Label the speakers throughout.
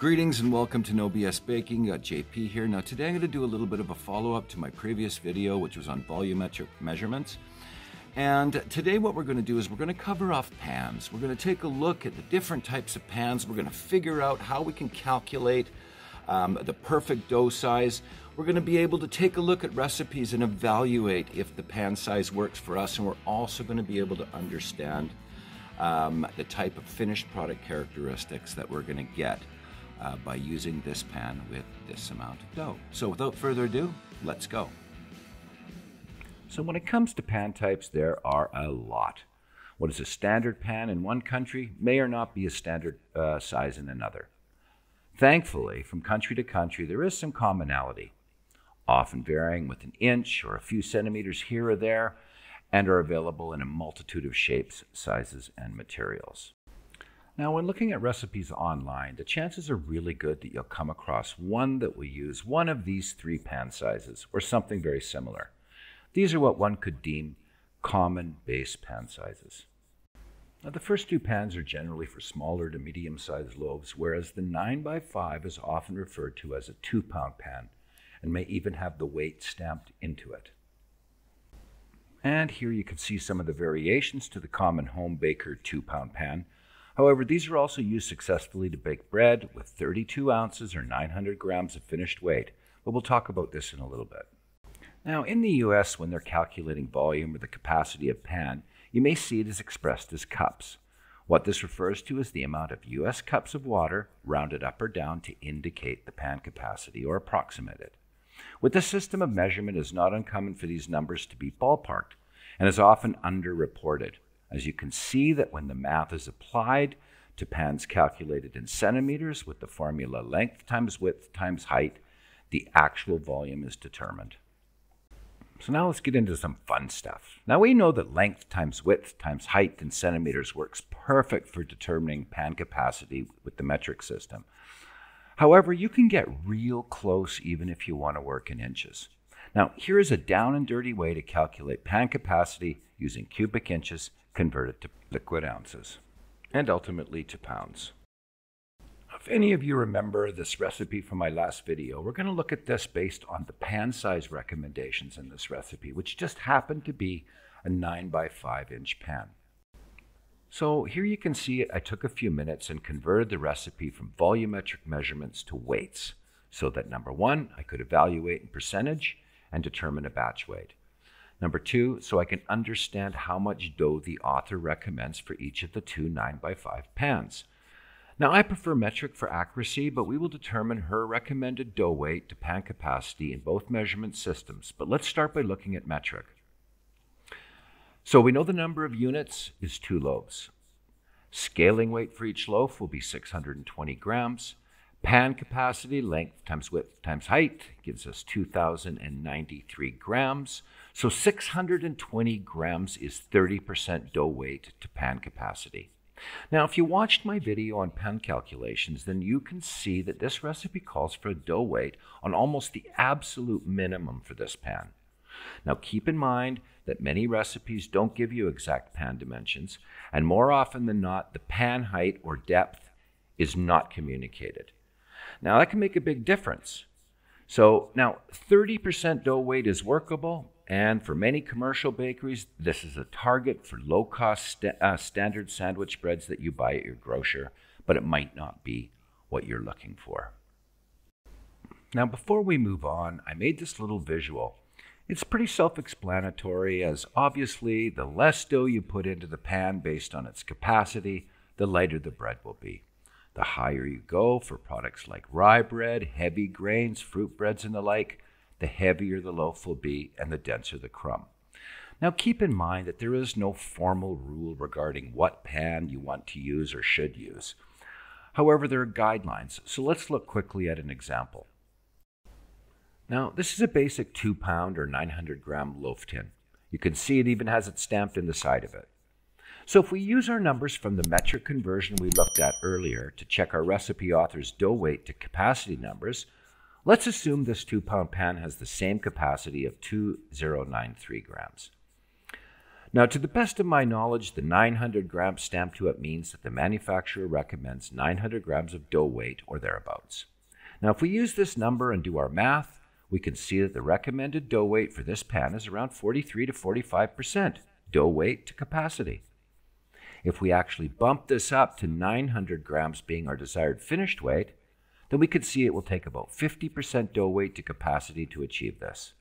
Speaker 1: Greetings and welcome to No BS Baking. Uh, JP here. Now, today I'm going to do a little bit of a follow up to my previous video, which was on volumetric measurements. And today, what we're going to do is we're going to cover off pans. We're going to take a look at the different types of pans. We're going to figure out how we can calculate um, the perfect dough size. We're going to be able to take a look at recipes and evaluate if the pan size works for us. And we're also going to be able to understand um, the type of finished product characteristics that we're going to get uh, by using this pan with this amount of dough. So without further ado, let's go. So when it comes to pan types, there are a lot. What is a standard pan in one country may or not be a standard uh, size in another. Thankfully, from country to country, there is some commonality, often varying with an inch or a few centimeters here or there, and are available in a multitude of shapes, sizes, and materials. Now, when looking at recipes online, the chances are really good that you'll come across one that will use one of these three pan sizes or something very similar. These are what one could deem common base pan sizes. Now, the first two pans are generally for smaller to medium sized loaves, whereas the 9 by 5 is often referred to as a 2 pound pan and may even have the weight stamped into it. And here you can see some of the variations to the common home baker 2 pound pan However, these are also used successfully to bake bread with 32 ounces or 900 grams of finished weight, but we'll talk about this in a little bit. Now, in the US, when they're calculating volume or the capacity of pan, you may see it as expressed as cups. What this refers to is the amount of US cups of water rounded up or down to indicate the pan capacity or approximate it. With this system of measurement, it is not uncommon for these numbers to be ballparked and is often underreported. As you can see that when the math is applied to pans calculated in centimeters with the formula length times width times height, the actual volume is determined. So now let's get into some fun stuff. Now we know that length times width times height in centimeters works perfect for determining pan capacity with the metric system. However, you can get real close even if you want to work in inches. Now, here is a down and dirty way to calculate pan capacity using cubic inches converted to liquid ounces, and ultimately to pounds. If any of you remember this recipe from my last video, we're going to look at this based on the pan size recommendations in this recipe, which just happened to be a 9 by 5 inch pan. So here you can see I took a few minutes and converted the recipe from volumetric measurements to weights, so that number one, I could evaluate in percentage and determine a batch weight. Number two, so I can understand how much dough the author recommends for each of the two 9 by 5 pans. Now, I prefer metric for accuracy, but we will determine her recommended dough weight to pan capacity in both measurement systems. But let's start by looking at metric. So we know the number of units is two loaves. Scaling weight for each loaf will be 620 grams. Pan capacity, length times width times height, gives us 2,093 grams. So 620 grams is 30% dough weight to pan capacity. Now, if you watched my video on pan calculations, then you can see that this recipe calls for a dough weight on almost the absolute minimum for this pan. Now, keep in mind that many recipes don't give you exact pan dimensions, and more often than not, the pan height or depth is not communicated. Now, that can make a big difference. So, now 30% dough weight is workable, and for many commercial bakeries, this is a target for low cost st- uh, standard sandwich breads that you buy at your grocer, but it might not be what you're looking for. Now, before we move on, I made this little visual. It's pretty self explanatory, as obviously, the less dough you put into the pan based on its capacity, the lighter the bread will be. The higher you go for products like rye bread, heavy grains, fruit breads, and the like, the heavier the loaf will be and the denser the crumb. Now, keep in mind that there is no formal rule regarding what pan you want to use or should use. However, there are guidelines, so let's look quickly at an example. Now, this is a basic 2 pound or 900 gram loaf tin. You can see it even has it stamped in the side of it. So if we use our numbers from the metric conversion we looked at earlier to check our recipe author's dough weight to capacity numbers, Let's assume this two pound pan has the same capacity of 2093 grams. Now, to the best of my knowledge, the 900 gram Stamped To It means that the manufacturer recommends 900 grams of dough weight or thereabouts. Now, if we use this number and do our math, we can see that the recommended dough weight for this pan is around 43 to 45% dough weight to capacity. If we actually bump this up to 900 grams being our desired finished weight, then we could see it will take about 50% dough weight to capacity to achieve this.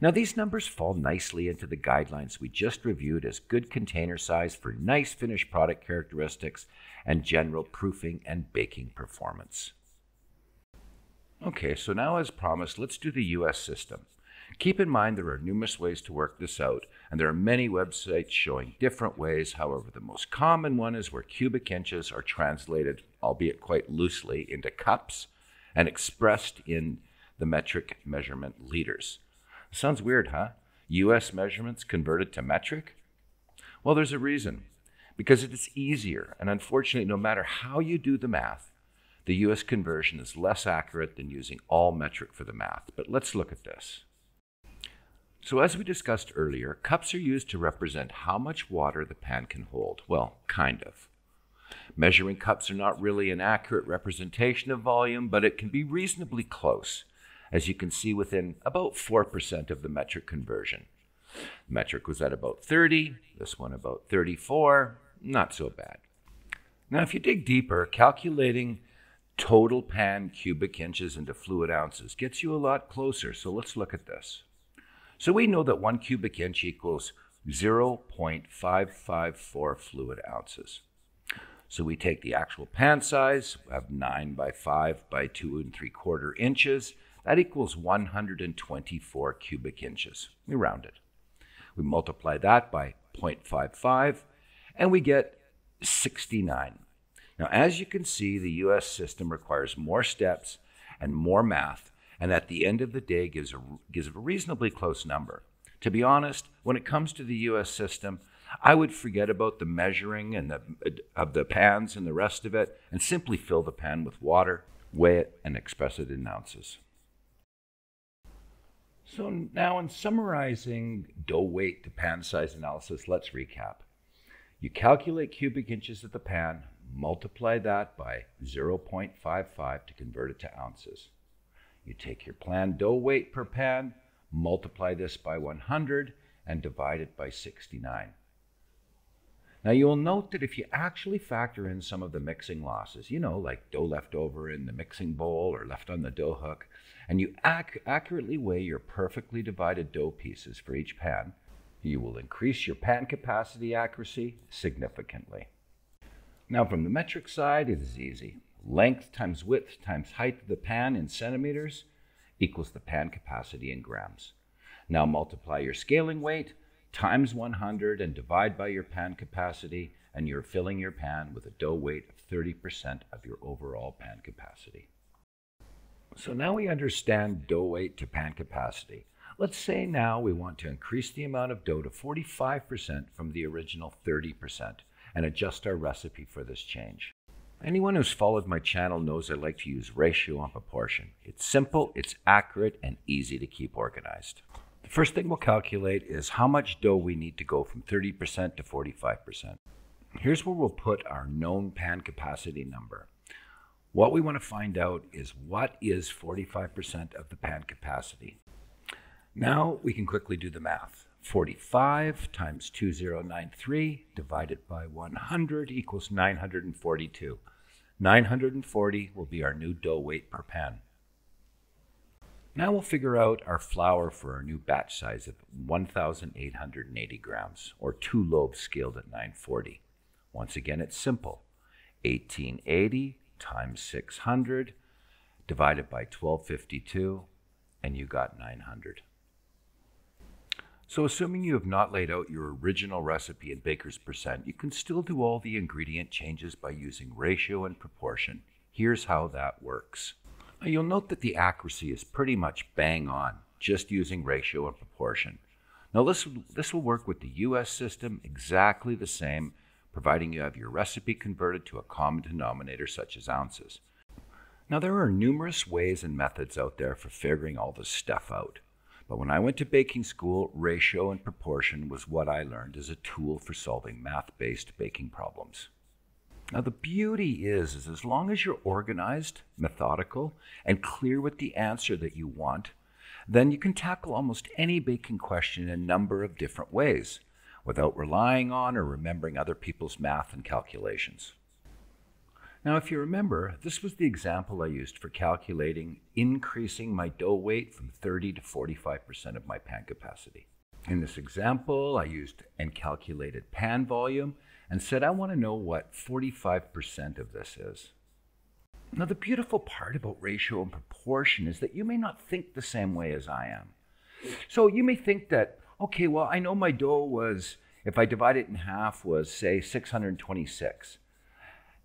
Speaker 1: Now, these numbers fall nicely into the guidelines we just reviewed as good container size for nice finished product characteristics and general proofing and baking performance. Okay, so now as promised, let's do the US system. Keep in mind there are numerous ways to work this out, and there are many websites showing different ways. However, the most common one is where cubic inches are translated, albeit quite loosely, into cups and expressed in the metric measurement liters. Sounds weird, huh? US measurements converted to metric? Well, there's a reason. Because it is easier, and unfortunately, no matter how you do the math, the US conversion is less accurate than using all metric for the math. But let's look at this. So, as we discussed earlier, cups are used to represent how much water the pan can hold. Well, kind of. Measuring cups are not really an accurate representation of volume, but it can be reasonably close as you can see within about 4% of the metric conversion. Metric was at about 30, this one about 34, not so bad. Now, if you dig deeper, calculating total pan cubic inches into fluid ounces gets you a lot closer, so let's look at this. So we know that one cubic inch equals 0.554 fluid ounces. So we take the actual pan size of 9 by 5 by 2 and 3 quarter inches, that equals 124 cubic inches. We round it. We multiply that by 0.55 and we get 69. Now, as you can see, the US system requires more steps and more math, and at the end of the day gives a, gives a reasonably close number. To be honest, when it comes to the US system, I would forget about the measuring and the, of the pans and the rest of it and simply fill the pan with water, weigh it, and express it in ounces. So now in summarizing dough weight to pan size analysis, let's recap. You calculate cubic inches of the pan, multiply that by 0.55 to convert it to ounces. You take your planned dough weight per pan, multiply this by 100, and divide it by 69. Now you'll note that if you actually factor in some of the mixing losses, you know, like dough left over in the mixing bowl or left on the dough hook, and you ac- accurately weigh your perfectly divided dough pieces for each pan, you will increase your pan capacity accuracy significantly. Now, from the metric side, it is easy. Length times width times height of the pan in centimeters equals the pan capacity in grams. Now multiply your scaling weight times 100 and divide by your pan capacity, and you're filling your pan with a dough weight of 30% of your overall pan capacity. So now we understand dough weight to pan capacity. Let's say now we want to increase the amount of dough to 45% from the original 30% and adjust our recipe for this change. Anyone who's followed my channel knows I like to use ratio and proportion. It's simple, it's accurate, and easy to keep organized. The first thing we'll calculate is how much dough we need to go from 30% to 45%. Here's where we'll put our known pan capacity number. What we want to find out is what is 45% of the pan capacity. Now we can quickly do the math. 45 times 2093 divided by 100 equals 942. 940 will be our new dough weight per pan. Now we'll figure out our flour for our new batch size of 1,880 grams, or two loaves scaled at 940. Once again, it's simple. 1880 times 600 divided by 1252, and you got 900. So, assuming you have not laid out your original recipe in baker's percent, you can still do all the ingredient changes by using ratio and proportion. Here's how that works. Now, you'll note that the accuracy is pretty much bang on, just using ratio and proportion. Now, this, this will work with the US system exactly the same providing you have your recipe converted to a common denominator such as ounces. Now, there are numerous ways and methods out there for figuring all this stuff out. But when I went to baking school, ratio and proportion was what I learned as a tool for solving math based baking problems. Now, the beauty is, is as long as you're organized, methodical, and clear with the answer that you want, then you can tackle almost any baking question in a number of different ways without relying on or remembering other people's math and calculations. Now, if you remember, this was the example I used for calculating increasing my dough weight from 30 to 45% of my pan capacity. In this example, I used and calculated pan volume and said I want to know what 45% of this is. Now, the beautiful part about ratio and proportion is that you may not think the same way as I am. So you may think that, okay, well, I know my dough was, if I divide it in half, was say 626.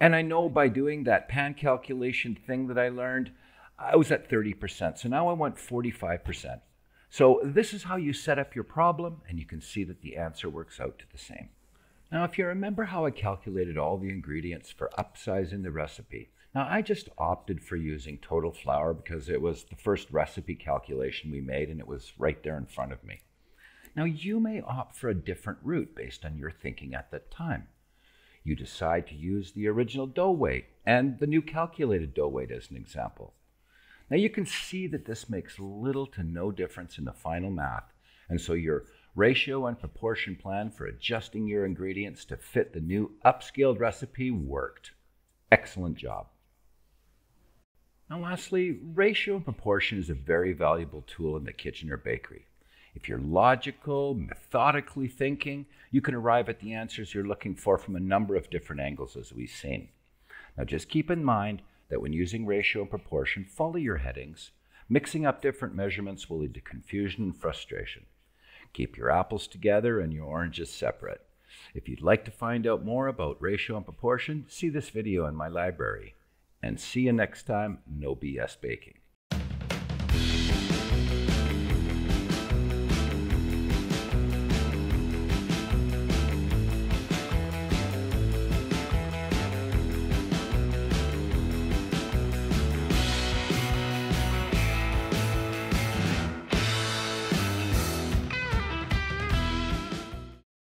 Speaker 1: And I know by doing that pan calculation thing that I learned, I was at 30%. So now I want 45%. So this is how you set up your problem, and you can see that the answer works out to the same. Now, if you remember how I calculated all the ingredients for upsizing the recipe, now I just opted for using total flour because it was the first recipe calculation we made and it was right there in front of me. Now, you may opt for a different route based on your thinking at that time. You decide to use the original dough weight and the new calculated dough weight as an example. Now you can see that this makes little to no difference in the final math, and so your ratio and proportion plan for adjusting your ingredients to fit the new upscaled recipe worked. Excellent job. Now lastly, ratio and proportion is a very valuable tool in the kitchen or bakery. If you're logical, methodically thinking, you can arrive at the answers you're looking for from a number of different angles, as we've seen. Now, just keep in mind that when using ratio and proportion, follow your headings. Mixing up different measurements will lead to confusion and frustration. Keep your apples together and your oranges separate. If you'd like to find out more about ratio and proportion, see this video in my library. And see you next time, no BS baking.